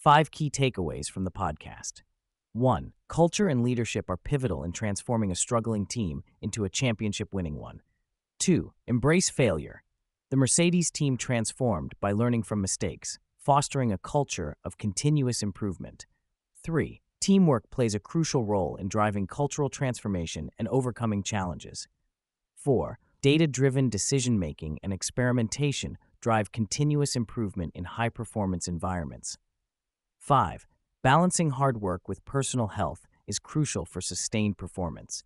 Five key takeaways from the podcast. 1. Culture and leadership are pivotal in transforming a struggling team into a championship winning one. 2. Embrace failure. The Mercedes team transformed by learning from mistakes, fostering a culture of continuous improvement. 3. Teamwork plays a crucial role in driving cultural transformation and overcoming challenges. 4. Data driven decision making and experimentation drive continuous improvement in high performance environments. 5. Balancing hard work with personal health is crucial for sustained performance.